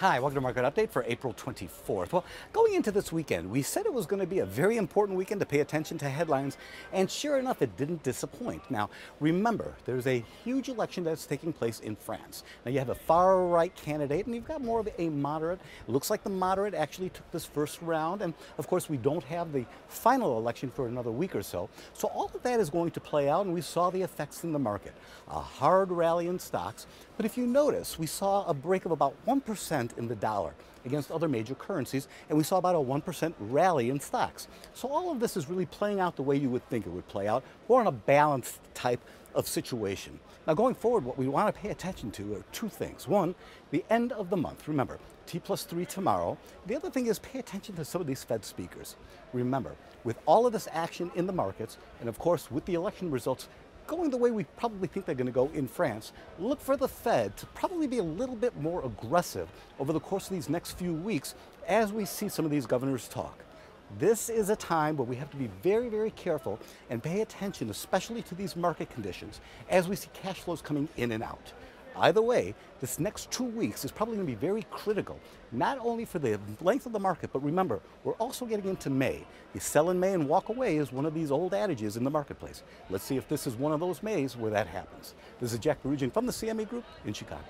Hi, welcome to Market Update for April 24th. Well, going into this weekend, we said it was going to be a very important weekend to pay attention to headlines, and sure enough, it didn't disappoint. Now, remember, there's a huge election that's taking place in France. Now, you have a far right candidate, and you've got more of a moderate. It looks like the moderate actually took this first round, and of course, we don't have the final election for another week or so. So, all of that is going to play out, and we saw the effects in the market. A hard rally in stocks, but if you notice, we saw a break of about 1% in the dollar against other major currencies, and we saw about a 1% rally in stocks. So all of this is really playing out the way you would think it would play out, more on a balanced type of situation. Now going forward, what we want to pay attention to are two things. One, the end of the month. Remember, T plus three tomorrow. The other thing is pay attention to some of these Fed speakers. Remember, with all of this action in the markets, and of course with the election results going the way we probably think they're going to go in France, look for the Fed to probably be a little bit more aggressive over the course of these next few weeks as we see some of these governors talk. This is a time where we have to be very, very careful and pay attention, especially to these market conditions, as we see cash flows coming in and out. Either way, this next two weeks is probably going to be very critical, not only for the length of the market, but remember, we're also getting into May. You sell in May and walk away is one of these old adages in the marketplace. Let's see if this is one of those Mays where that happens. This is Jack Bouroudjian from the CME Group in Chicago.